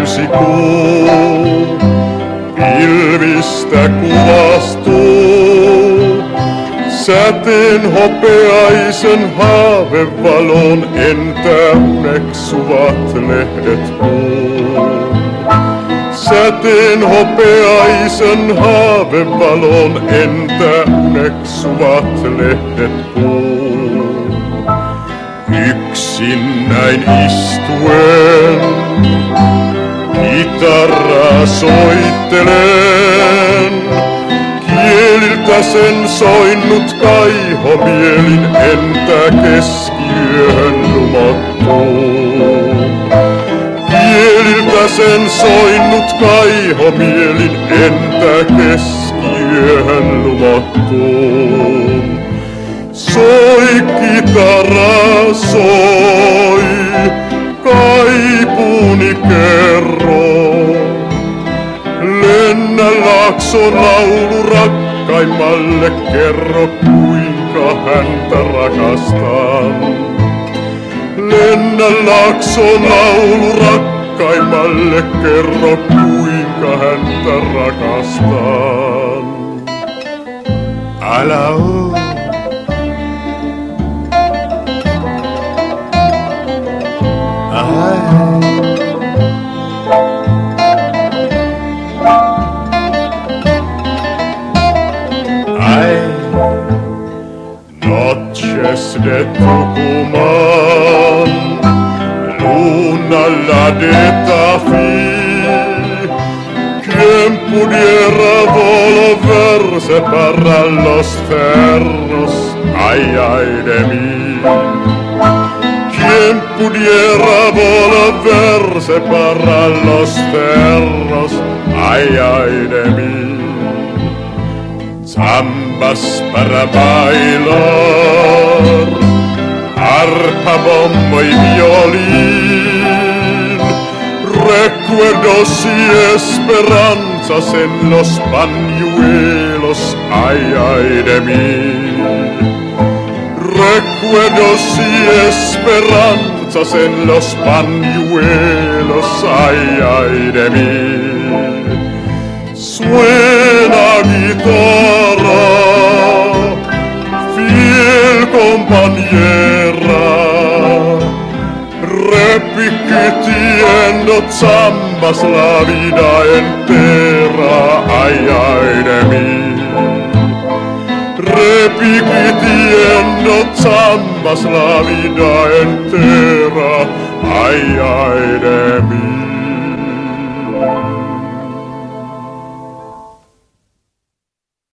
Täysi kuu, pilvistä kuvastuu. Säteen hopeaisen haavevalon entä uneksuvat lehdet. Säteen hopeaisen haavevalon entä uneksuvat lehdet. Yksin näin istuen, gitarraa soittelen. Kieliltä sen soinnut kaihomielin, entä keskiyöhön lumottuu. Kieliltä sen soinnut kaihomielin, entä keskiyöhön lumottuu. Soi kitara, soi, kaipuuni kerro. Lennä laakso laulu rakkaimmalle, kerro kuinka häntä rakastan. Lennä laakso laulu rakkaimmalle, kerro kuinka häntä rakastan. Älä oo. Ay, de Tucumán, luna la de Tafí. ¿Quién pudiera volverse para los cerros? Ay, ay de mí. ¿Quién pudiera volverse para los cerros? Ay, ay de mí. Zambas para bailar, arpa, bombo y violín, recuerdos y esperanzas en los pañuelos, ay, ay de mí. Recuerdos y esperanzas en los pañuelos, ay, ay de mí. Suena guitarra, fiel compañera, repitiendo zambas la vida entera, ay, ay de mí. Repitiendo zambas la vida entera, ay, ay de mí.